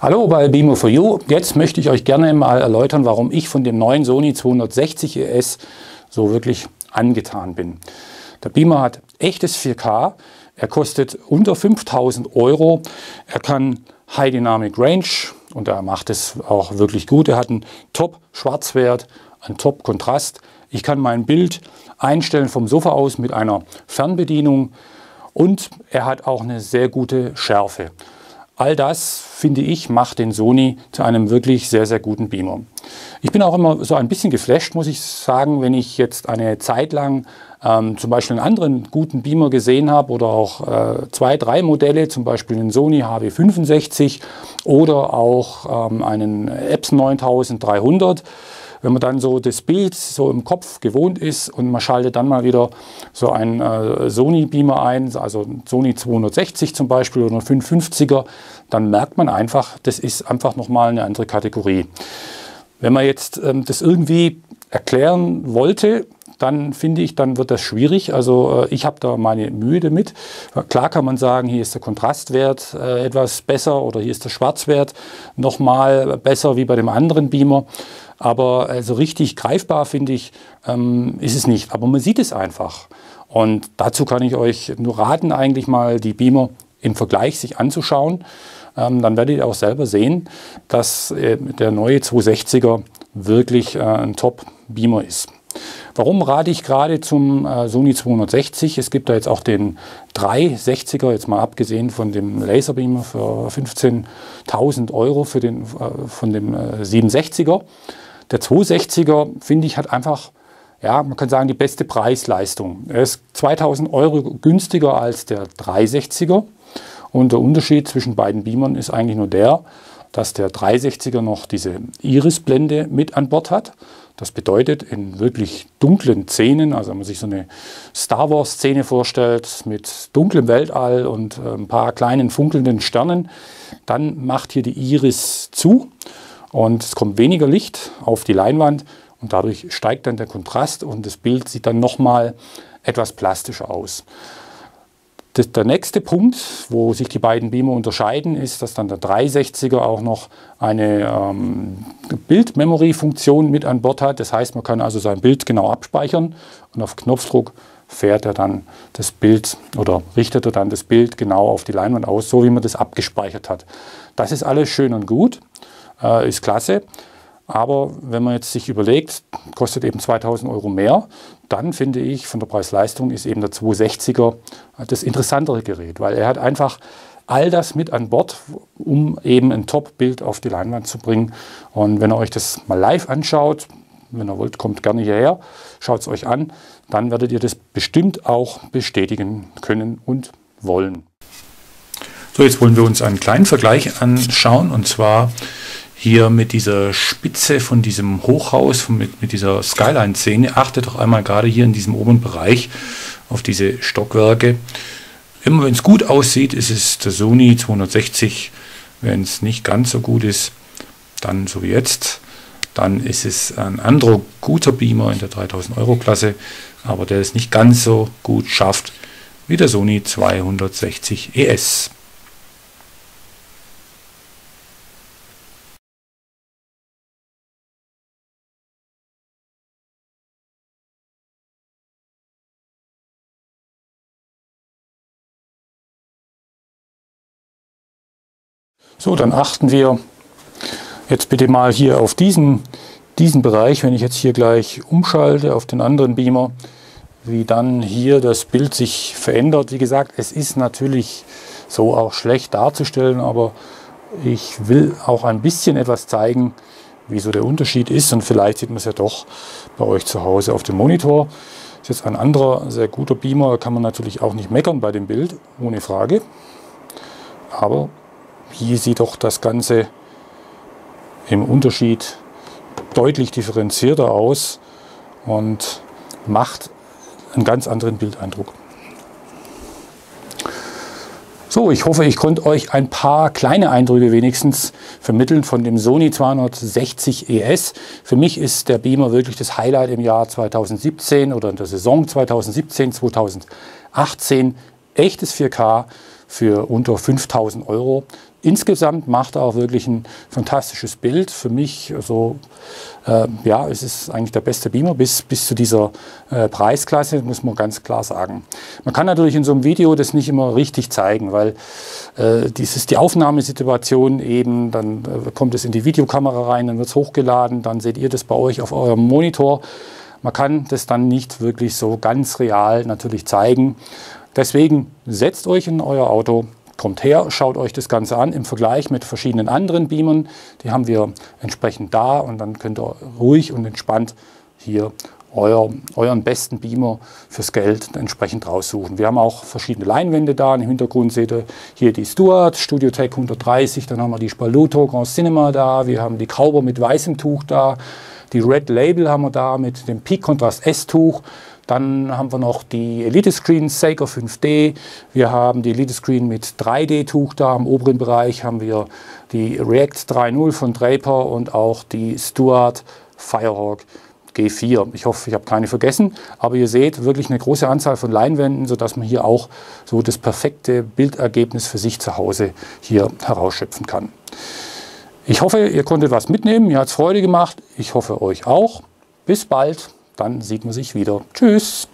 Hallo bei Beamer for You. Jetzt möchte ich euch gerne mal erläutern, warum ich von dem neuen Sony 260 ES so wirklich angetan bin. Der Beamer hat echtes 4K, er kostet unter 5000 Euro, er kann High Dynamic Range und er macht es auch wirklich gut. Er hat einen Top-Schwarzwert, einen Top-Kontrast. Ich kann mein Bild einstellen vom Sofa aus mit einer Fernbedienung und er hat auch eine sehr gute Schärfe. All das, finde ich, macht den Sony zu einem wirklich sehr, sehr guten Beamer. Ich bin auch immer so ein bisschen geflasht, muss ich sagen, wenn ich jetzt eine Zeit lang ähm, zum Beispiel einen anderen guten Beamer gesehen habe oder auch äh, zwei, drei Modelle, zum Beispiel einen Sony HW65 oder auch ähm, einen Epson 9300 wenn man dann so das Bild so im Kopf gewohnt ist und man schaltet dann mal wieder so einen äh, Sony Beamer ein, also Sony 260 zum Beispiel oder 550er, dann merkt man einfach, das ist einfach nochmal eine andere Kategorie. Wenn man jetzt ähm, das irgendwie erklären wollte, dann finde ich, dann wird das schwierig. Also äh, ich habe da meine Mühe damit. Klar kann man sagen, hier ist der Kontrastwert äh, etwas besser oder hier ist der Schwarzwert nochmal besser wie bei dem anderen Beamer. Aber also richtig greifbar, finde ich, ähm, ist es nicht. Aber man sieht es einfach. Und dazu kann ich euch nur raten, eigentlich mal die Beamer im Vergleich sich anzuschauen. Ähm, dann werdet ihr auch selber sehen, dass äh, der neue 260er wirklich ein Top-Beamer ist. Warum rate ich gerade zum äh, Sony 260? Es gibt da jetzt auch den 360er, jetzt mal abgesehen von dem Laserbeamer für 15.000 Euro für den, äh, von dem äh, 760er. Der 260er, finde ich, hat einfach, ja, man kann sagen, die beste Preis-Leistung. Er ist 2000 Euro günstiger als der 360er. Und der Unterschied zwischen beiden Beamern ist eigentlich nur der, dass der 360er noch diese Iris-Blende mit an Bord hat. Das bedeutet, in wirklich dunklen Szenen, also wenn man sich so eine Star Wars-Szene vorstellt mit dunklem Weltall und äh, ein paar kleinen funkelnden Sternen, dann macht hier die Iris zu und es kommt weniger Licht auf die Leinwand und dadurch steigt dann der Kontrast und das Bild sieht dann nochmal etwas plastischer aus. Das, der nächste Punkt, wo sich die beiden Beamer unterscheiden, ist, dass dann der 360er auch noch eine ähm, Bildmemory-Funktion mit an Bord hat. Das heißt, man kann also sein Bild genau abspeichern und auf Knopfdruck fährt er dann das Bild oder richtet er dann das Bild genau auf die Leinwand aus, so wie man das abgespeichert hat. Das ist alles schön und gut äh, ist klasse. Aber wenn man jetzt sich überlegt, kostet eben 2000 Euro mehr, dann finde ich, von der Preis-Leistung ist eben der 260er das interessantere Gerät, weil er hat einfach all das mit an Bord, um eben ein Top-Bild auf die Leinwand zu bringen. Und wenn ihr euch das mal live anschaut, wenn ihr wollt, kommt gerne hierher, schaut es euch an, dann werdet ihr das bestimmt auch bestätigen können und wollen. So, jetzt wollen wir uns einen kleinen Vergleich anschauen und zwar hier mit dieser Spitze von diesem Hochhaus, mit, mit dieser Skyline-Szene, achtet doch einmal gerade hier in diesem oberen Bereich auf diese Stockwerke. Immer wenn es gut aussieht, ist es der Sony 260. Wenn es nicht ganz so gut ist, dann so wie jetzt, dann ist es ein anderer guter Beamer in der 3000 Euro Klasse, aber der es nicht ganz so gut schafft wie der Sony 260 ES. So, dann achten wir jetzt bitte mal hier auf diesen, diesen Bereich, wenn ich jetzt hier gleich umschalte auf den anderen Beamer, wie dann hier das Bild sich verändert. Wie gesagt, es ist natürlich so auch schlecht darzustellen, aber ich will auch ein bisschen etwas zeigen, wie so der Unterschied ist und vielleicht sieht man es ja doch bei euch zu Hause auf dem Monitor. Ist jetzt ein anderer sehr guter Beamer, kann man natürlich auch nicht meckern bei dem Bild, ohne Frage. Aber hier sieht doch das Ganze im Unterschied deutlich differenzierter aus und macht einen ganz anderen Bildeindruck. So, ich hoffe, ich konnte euch ein paar kleine Eindrücke wenigstens vermitteln von dem Sony 260 ES. Für mich ist der Beamer wirklich das Highlight im Jahr 2017 oder in der Saison 2017, 2018. Echtes 4K für unter 5000 Euro. Insgesamt macht er auch wirklich ein fantastisches Bild. Für mich, also, äh, ja, es ist eigentlich der beste Beamer bis, bis zu dieser äh, Preisklasse, muss man ganz klar sagen. Man kann natürlich in so einem Video das nicht immer richtig zeigen, weil äh, dies ist die Aufnahmesituation eben, dann äh, kommt es in die Videokamera rein, dann wird es hochgeladen, dann seht ihr das bei euch auf eurem Monitor. Man kann das dann nicht wirklich so ganz real natürlich zeigen. Deswegen setzt euch in euer Auto, Kommt her, schaut euch das Ganze an im Vergleich mit verschiedenen anderen Beamern. Die haben wir entsprechend da und dann könnt ihr ruhig und entspannt hier euer, euren besten Beamer fürs Geld entsprechend raussuchen. Wir haben auch verschiedene Leinwände da. Im Hintergrund seht ihr hier die Stuart, Studiotech 130, dann haben wir die Spaluto Grand Cinema da, wir haben die Kauber mit weißem Tuch da, die Red Label haben wir da mit dem Peak Kontrast S-Tuch. Dann haben wir noch die Elite Screen Saker 5D. Wir haben die Elite Screen mit 3D-Tuch da. Im oberen Bereich haben wir die React 3.0 von Draper und auch die Stuart Firehawk G4. Ich hoffe, ich habe keine vergessen, aber ihr seht wirklich eine große Anzahl von Leinwänden, sodass man hier auch so das perfekte Bildergebnis für sich zu Hause hier herausschöpfen kann. Ich hoffe, ihr konntet was mitnehmen. Mir hat es Freude gemacht. Ich hoffe, euch auch. Bis bald dann sieht man sich wieder. Tschüss!